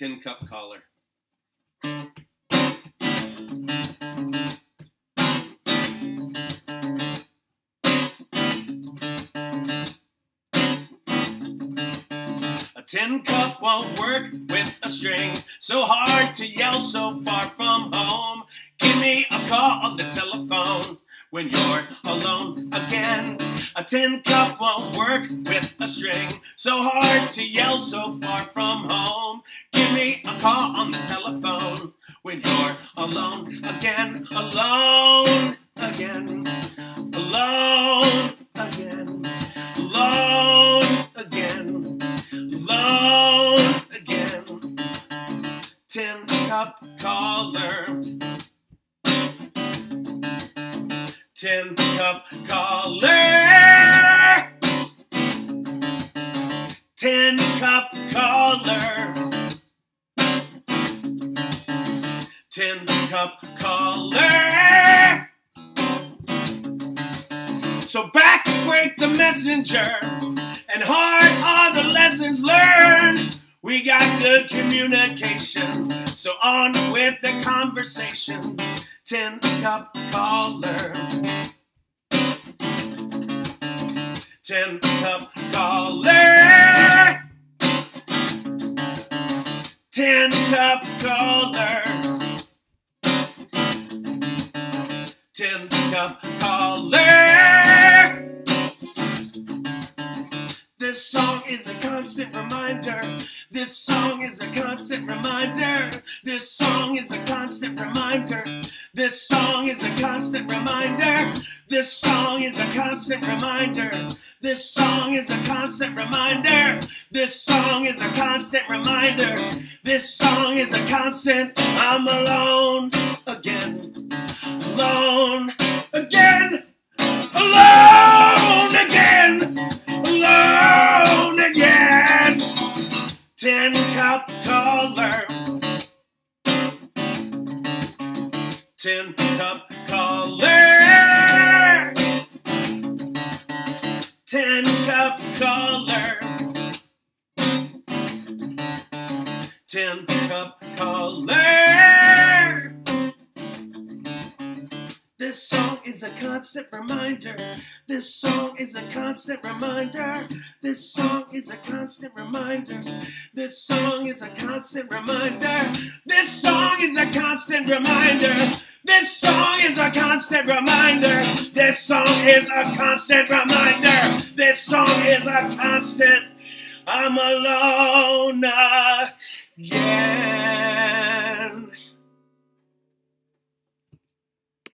Tin Cup Caller. A tin cup won't work with a string. So hard to yell so far from home. Give me a call on the telephone when you're alone again. A tin cup won't work with a string. So hard to yell so far from home. Me a call on the telephone when you're alone again. Alone again. Alone again. Alone again. Alone again. Tin cup caller. Tin cup caller. Tin cup caller. Tin cup caller. So back break the messenger, and hard are the lessons learned. We got good communication, so on with the conversation. Tin cup caller. Tin cup caller. Tin cup caller. Cup caller. This song is a constant reminder. This song is a constant reminder. This song is a constant reminder. This song is a constant reminder. This song is a constant reminder. This song is a constant reminder. This song is a constant reminder. This song is a constant. I'm alone again. Alone again. Alone again. Alone again. Tin cup caller. Tin cup caller. Tin cup caller. Tin cup caller. This song is a constant reminder. This song is a constant reminder. This song is a constant reminder. This song is a constant reminder. This song is a constant reminder. This song is a constant reminder. This song is a constant reminder. This song is a constant. I'm alone again.